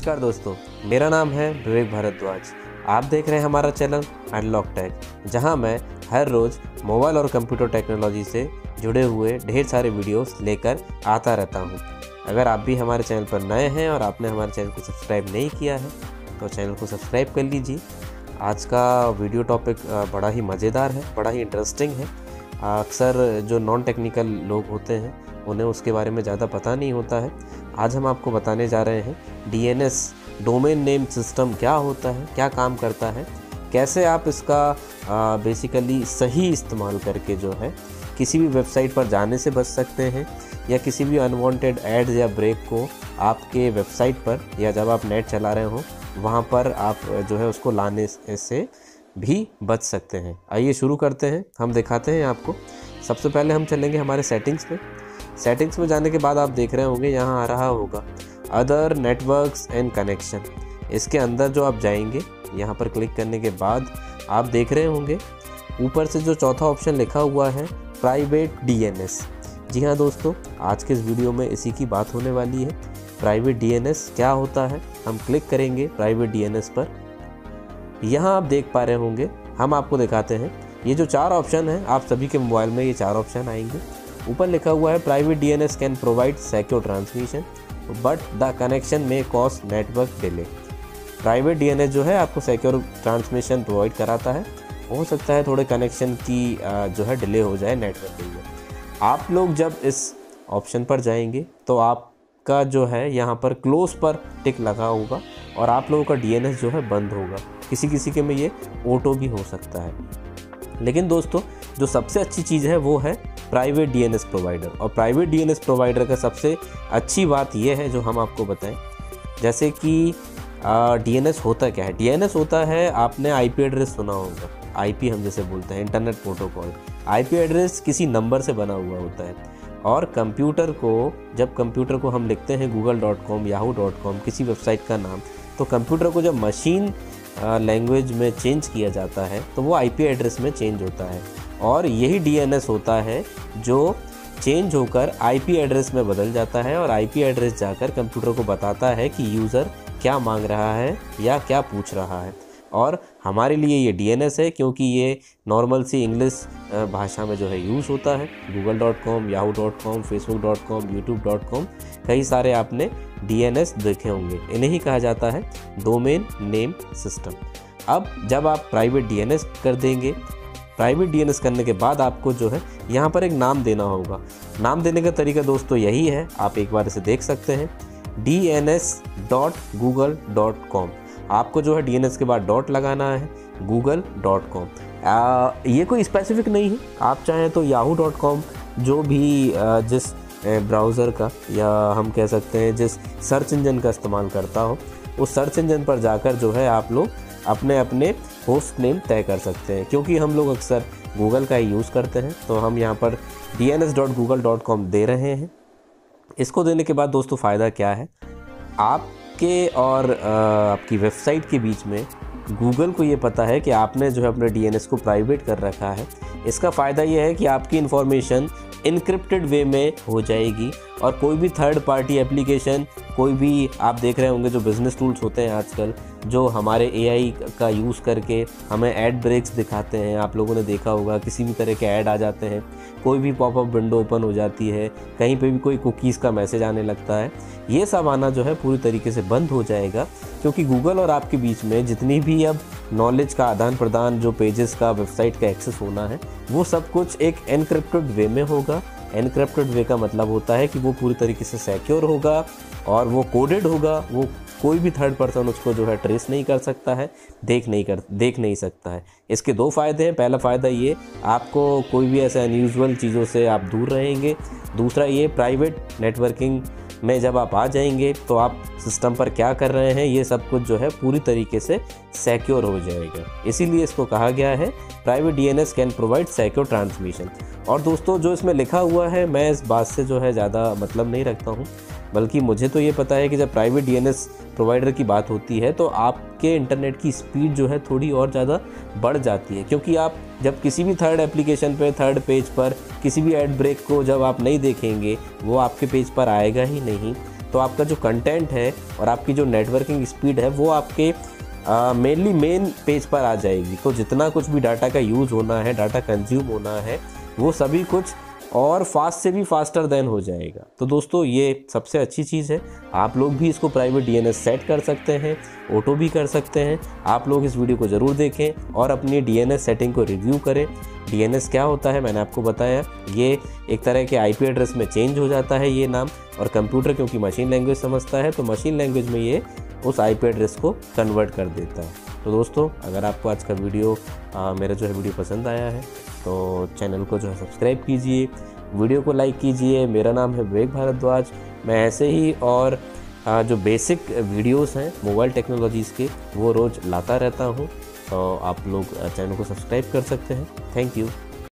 नमस्कार दोस्तों, मेरा नाम है विवेक भारद्वाज। आप देख रहे हैं हमारा चैनल अनलॉक टेक जहाँ मैं हर रोज़ मोबाइल और कंप्यूटर टेक्नोलॉजी से जुड़े हुए ढेर सारे वीडियोस लेकर आता रहता हूँ। अगर आप भी हमारे चैनल पर नए हैं और आपने हमारे चैनल को सब्सक्राइब नहीं किया है तो चैनल को सब्सक्राइब कर लीजिए। आज का वीडियो टॉपिक बड़ा ही मज़ेदार है, बड़ा ही इंटरेस्टिंग है। अक्सर जो नॉन टेक्निकल लोग होते हैं, उन्हें उसके बारे में ज़्यादा पता नहीं होता है। आज हम आपको बताने जा रहे हैं डीएनएस डोमेन नेम सिस्टम क्या होता है, क्या काम करता है, कैसे आप इसका बेसिकली सही इस्तेमाल करके जो है किसी भी वेबसाइट पर जाने से बच सकते हैं या किसी भी अनवांटेड एड्स या ब्रेक को आपके वेबसाइट पर या जब आप नेट चला रहे हो, वहाँ पर आप जो है उसको लाने से भी बच सकते हैं। आइए शुरू करते हैं, हम दिखाते हैं आपको। सबसे पहले हम चलेंगे हमारे सेटिंग्स पे। सेटिंग्स में जाने के बाद आप देख रहे होंगे, यहाँ आ रहा होगा। अदर नेटवर्क्स एंड कनेक्शन इसके अंदर जो आप जाएँगे, यहाँ पर क्लिक करने के बाद आप देख रहे होंगे, ऊपर से जो चौथा ऑप्शन लिखा हुआ है प्राइवेट डीएनएस जी हाँ दोस्तों, आज के इस वीडियो में इसी की बात होने वाली है। प्राइवेट डीएनएस क्या होता है? हम क्लिक करेंगे प्राइवेट डीएनएस पर। यहाँ आप देख पा रहे होंगे, हम आपको दिखाते हैं। ये जो चार ऑप्शन है, आप सभी के मोबाइल में ये चार ऑप्शन आएँगे। ऊपर लिखा हुआ है private DNS can provide secure transmission but the connection में cost network delay private DNS जो है, आपको सिक्योर ट्रांसमिशन प्रोवाइड कराता है। हो सकता है थोड़े कनेक्शन की जो है डिले हो जाए नेटवर्क के लिए आप लोग जब इस ऑप्शन पर जाएँगे तो आपका जो है, यहाँ पर क्लोज पर टिक लगा होगा और आप लोगों का डीएनएस जो है बंद होगा। किसी किसी के में ये ऑटो भी हो सकता है। लेकिन दोस्तों, जो सबसे अच्छी चीज़ है वो है प्राइवेट डीएनएस प्रोवाइडर और प्राइवेट डीएनएस प्रोवाइडर का सबसे अच्छी बात यह है, जो हम आपको बताएँ, जैसे कि डीएनएस होता क्या है? डीएनएस होता है, आपने आईपी एड्रेस सुना होगा। आईपी हम जैसे बोलते हैं इंटरनेट प्रोटोकॉल आईपी एड्रेस किसी नंबर से बना हुआ होता है। और कंप्यूटर को, जब कंप्यूटर को हम लिखते हैं Google dot com Yahoo dot com किसी वेबसाइट का नाम तो कंप्यूटर को जब मशीन लैंग्वेज में चेंज किया जाता है तो वो आईपी एड्रेस में चेंज होता है। और यही डीएनएस होता है जो चेंज होकर आईपी एड्रेस में बदल जाता है और आईपी एड्रेस जाकर कंप्यूटर को बताता है कि यूज़र क्या मांग रहा है या क्या पूछ रहा है। और हमारे लिए ये डीएनएस है क्योंकि ये नॉर्मल सी इंग्लिश भाषा में जो है यूज़ होता है। Google dot com Yahoo dot com Facebook dot com YouTube dot com कई सारे आपने डीएनएस देखे होंगे। इन्हें ही कहा जाता है डोमेन नेम सिस्टम। अब जब आप प्राइवेट डीएनएस कर देंगे, प्राइवेट डीएनएस करने के बाद आपको जो है, यहाँ पर एक नाम देना होगा। नाम देने का तरीका दोस्तों यही है, आप एक बार इसे देख सकते हैं। D N S dot Google dot com आपको जो है डी एन एस के बाद डॉट लगाना है गूगल डॉट कॉम ये कोई स्पेसिफिक नहीं है। आप चाहें तो याहू डॉट कॉम जो भी जिस ब्राउज़र का, या हम कह सकते हैं जिस सर्च इंजन का इस्तेमाल करता हो, उस सर्च इंजन पर जाकर जो है आप लोग अपने अपने होस्ट नेम तय कर सकते हैं। क्योंकि हम लोग अक्सर गूगल का ही यूज़ करते हैं तो हम यहाँ पर कॉम दे रहे हैं। इसको देने के बाद दोस्तों फ़ायदा क्या है? आपके और आपकी वेबसाइट के बीच में गूगल को ये पता है कि आपने जो है अपने डी को प्राइवेट कर रखा है। इसका फ़ायदा यह है कि आपकी इन्फॉर्मेशन इनक्रिप्टेड वे में हो जाएगी और कोई भी थर्ड पार्टी एप्लीकेशन कोई भी आप देख रहे होंगे जो बिज़नेस टूल्स होते हैं आजकल जो हमारे एआई का यूज़ करके हमें ऐड ब्रेक्स दिखाते हैं। आप लोगों ने देखा होगा, किसी भी तरह के ऐड आ जाते हैं। कोई भी पॉपअप विंडो ओपन हो जाती है, कहीं पे भी कोई कुकीज़ का मैसेज आने लगता है। ये सब आना जो है पूरी तरीके से बंद हो जाएगा, क्योंकि गूगल और आपके बीच में जितनी भी अब नॉलेज का आदान प्रदान जो पेजेस का वेबसाइट का एक्सेस होना है, वो सब कुछ एक एनक्रिप्टेड वे में होगा। एनक्रिप्टेड वे का मतलब होता है कि वो पूरी तरीके से सिक्योर होगा और वो कोडेड होगा, वो कोई भी थर्ड पर्सन उसको जो है ट्रेस नहीं कर सकता है, देख नहीं कर, देख नहीं सकता है। इसके दो फ़ायदे हैं। पहला फ़ायदा ये, आपको कोई भी ऐसे अनयूजल चीज़ों से आप दूर रहेंगे। दूसरा ये प्राइवेट नेटवर्किंग में जब आप आ जाएँगे तो आप सिस्टम पर क्या कर रहे हैं, ये सब कुछ जो है पूरी तरीके से सिक्योर हो जाएगा। इसीलिए इसको कहा गया है private DNS can provide secure transmission और दोस्तों, जो इसमें लिखा हुआ है, मैं इस बात से जो है ज़्यादा मतलब नहीं रखता हूँ। बल्कि मुझे तो ये पता है कि जब प्राइवेट डीएनएस प्रोवाइडर की बात होती है तो आपके इंटरनेट की स्पीड जो है थोड़ी और ज़्यादा बढ़ जाती है। क्योंकि आप जब किसी भी थर्ड एप्लीकेशन पे थर्ड पेज पर किसी भी एड ब्रेक को जब आप नहीं देखेंगे, वो आपके पेज पर आएगा ही नहीं। तो आपका जो कंटेंट है और आपकी जो नेटवर्किंग स्पीड है, वो आपके मेनली मेन पेज पर आ जाएगी। तो जितना कुछ भी डाटा का यूज़ होना है डाटा कंज्यूम होना है, वो सभी कुछ और फास्ट से भी फास्टर देन हो जाएगा। तो दोस्तों ये सबसे अच्छी चीज़ है। आप लोग भी इसको प्राइवेट डीएनएस सेट कर सकते हैं ऑटो भी कर सकते हैं। आप लोग इस वीडियो को ज़रूर देखें और अपनी डीएनएस सेटिंग को रिव्यू करें। डीएनएस क्या होता है मैंने आपको बताया। ये एक तरह के आईपी एड्रेस में चेंज हो जाता है ये नाम और कंप्यूटर क्योंकि मशीन लैंग्वेज समझता है तो मशीन लैंग्वेज में ये उस आईपी एड्रेस को कन्वर्ट कर देता है। तो दोस्तों अगर आपको आज का वीडियो आ, मेरा जो है वीडियो पसंद आया है तो चैनल को जो है सब्सक्राइब कीजिए, वीडियो को लाइक कीजिए। मेरा नाम है विवेक भारद्वाज, मैं ऐसे ही और जो बेसिक वीडियोस हैं मोबाइल टेक्नोलॉजीज़ के, वो रोज़ लाता रहता हूँ। तो आप लोग चैनल को सब्सक्राइब कर सकते हैं। Thank you.